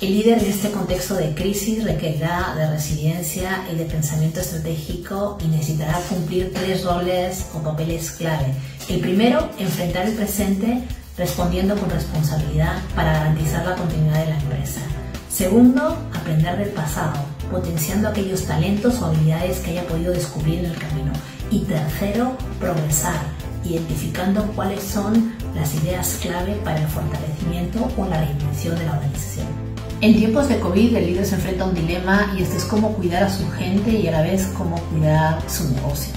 El líder en este contexto de crisis requerirá de resiliencia y de pensamiento estratégico y necesitará cumplir tres roles o papeles clave. El primero, enfrentar el presente respondiendo con responsabilidad para garantizar la continuidad de la empresa. Segundo, aprender del pasado, potenciando aquellos talentos o habilidades que haya podido descubrir en el camino. Y tercero, progresar, identificando cuáles son las ideas clave para el fortalecimiento o la reinvención de la organización. En tiempos de COVID el líder se enfrenta a un dilema y este es cómo cuidar a su gente y a la vez cómo cuidar su negocio.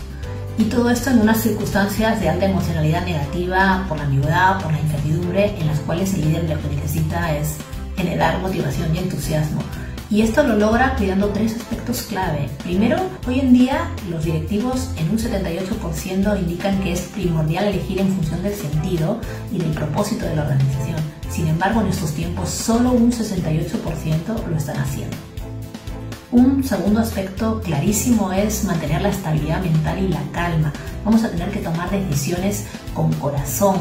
Y todo esto en unas circunstancias de alta emocionalidad negativa por la ambigüedad, por la incertidumbre, en las cuales el líder lo que necesita es generar motivación y entusiasmo. Y esto lo logra cuidando tres aspectos clave. Primero, hoy en día los directivos en un 78% indican que es primordial elegir en función del sentido y del propósito de la organización. Sin embargo, en estos tiempos solo un 68% lo están haciendo. Un segundo aspecto clarísimo es mantener la estabilidad mental y la calma. Vamos a tener que tomar decisiones con corazón,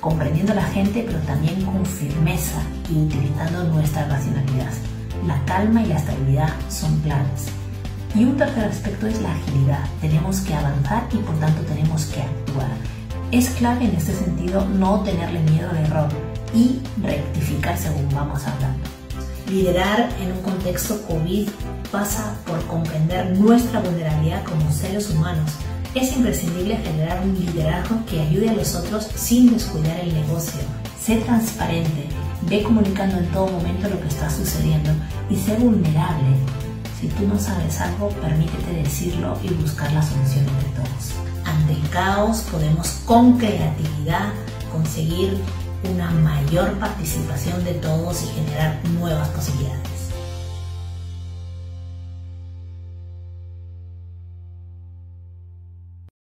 comprendiendo a la gente, pero también con firmeza y utilizando nuestra racionalidad. La calma y la estabilidad son claves. Y un tercer aspecto es la agilidad. Tenemos que avanzar y por tanto tenemos que actuar. Es clave en este sentido no tenerle miedo al error, y rectificar según vamos hablando. Liderar en un contexto COVID pasa por comprender nuestra vulnerabilidad como seres humanos. Es imprescindible generar un liderazgo que ayude a los otros sin descuidar el negocio. Sé transparente, ve comunicando en todo momento lo que está sucediendo y sé vulnerable. Si tú no sabes algo, permítete decirlo y buscar la solución entre todos. Ante el caos podemos con creatividad conseguir una mayor participación de todos y generar nuevas posibilidades.